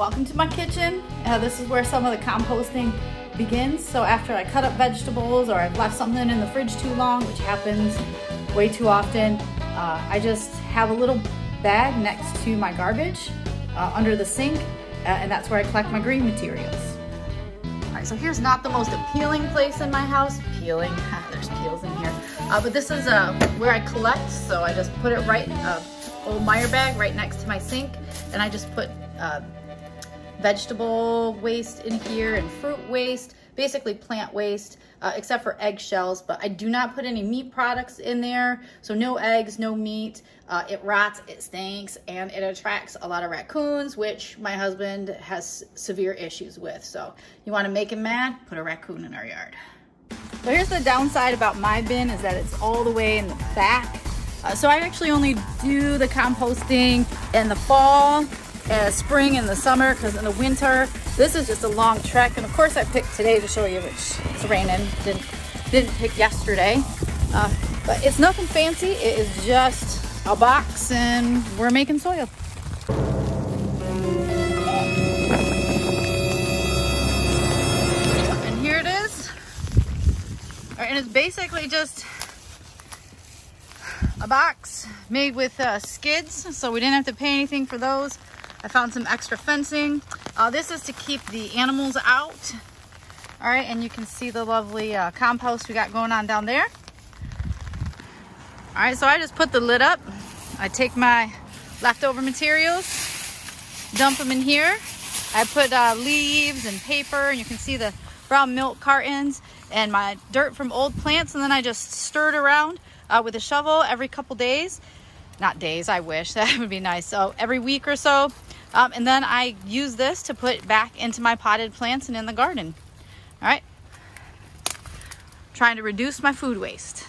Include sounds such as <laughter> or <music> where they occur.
welcome to my kitchen. Uh, this is where some of the composting begins. So after I cut up vegetables or I've left something in the fridge too long, which happens way too often, uh, I just have a little bag next to my garbage uh, under the sink, uh, and that's where I collect my green materials. All right, so here's not the most appealing place in my house. Peeling, <laughs> there's peels in here. Uh, but this is uh, where I collect, so I just put it right, old Meijer bag right next to my sink, and I just put uh, vegetable waste in here and fruit waste, basically plant waste, uh, except for eggshells, but I do not put any meat products in there. So no eggs, no meat. Uh, it rots, it stinks, and it attracts a lot of raccoons, which my husband has severe issues with. So you wanna make him mad, put a raccoon in our yard. So here's the downside about my bin is that it's all the way in the back. Uh, so I actually only do the composting in the fall uh, spring and the summer because in the winter this is just a long trek. And of course I picked today to show you which it's raining. Didn't didn't pick yesterday. Uh, but it's nothing fancy. It is just a box and we're making soil. And here it is. And it's basically just a box made with uh, skids. So we didn't have to pay anything for those I found some extra fencing. Uh, this is to keep the animals out. All right, and you can see the lovely uh, compost we got going on down there. All right, so I just put the lid up. I take my leftover materials, dump them in here. I put uh, leaves and paper, and you can see the brown milk cartons and my dirt from old plants, and then I just stir it around uh, with a shovel every couple days. Not days, I wish, <laughs> that would be nice. So every week or so, um, and then I use this to put back into my potted plants and in the garden. All right. Trying to reduce my food waste.